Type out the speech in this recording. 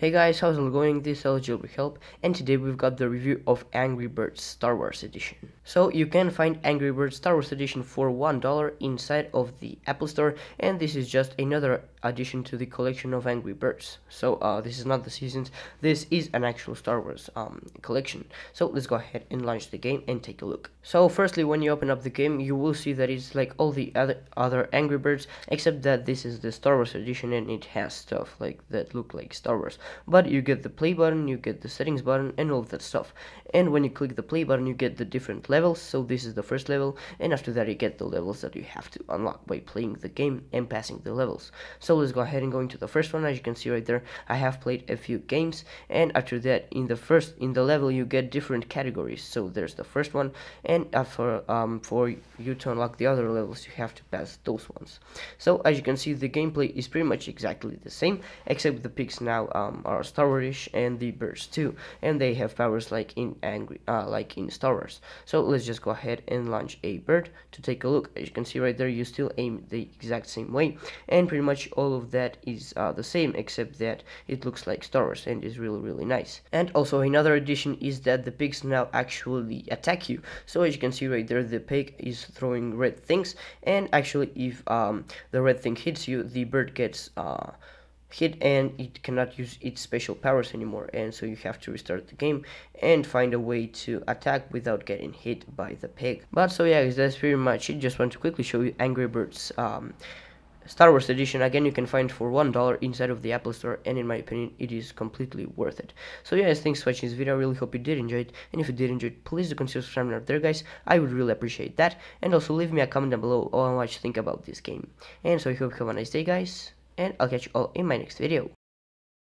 Hey guys, how's it going? This is Jailbreak Help, and today we've got the review of Angry Birds Star Wars Edition. So you can find Angry Birds Star Wars Edition for $1 inside of the Apple Store, and this is just another addition to the collection of Angry Birds. So uh, this is not the seasons, this is an actual Star Wars um, collection. So let's go ahead and launch the game and take a look. So firstly, when you open up the game, you will see that it's like all the other, other Angry Birds, except that this is the Star Wars Edition and it has stuff like that look like Star Wars but you get the play button you get the settings button and all that stuff. And when you click the play button you get the different levels. So this is the first level and after that you get the levels that you have to unlock by playing the game and passing the levels. So let's go ahead and go into the first one. As you can see right there I have played a few games and after that in the first in the level you get different categories. So there's the first one and for um, for you to unlock the other levels you have to pass those ones. So as you can see the gameplay is pretty much exactly the same except the pigs now are Star Wars and the birds too, and they have powers like in angry, uh, like in Star Wars. So let's just go ahead and launch a bird to take a look. As you can see right there, you still aim the exact same way, and pretty much all of that is uh, the same, except that it looks like Star Wars and is really really nice. And also another addition is that the pigs now actually attack you. So as you can see right there, the pig is throwing red things, and actually if um, the red thing hits you, the bird gets uh, hit and it cannot use its special powers anymore and so you have to restart the game and find a way to attack without getting hit by the pig. But so yeah guys that's pretty much it. Just want to quickly show you angry birds um, Star Wars edition. Again you can find for one dollar inside of the Apple Store and in my opinion it is completely worth it. So yeah guys thanks for watching this video. I really hope you did enjoy it. And if you did enjoy it please do consider subscribing up there guys. I would really appreciate that. And also leave me a comment down below on what you think about this game. And so I hope you have a nice day guys and I'll catch you all in my next video.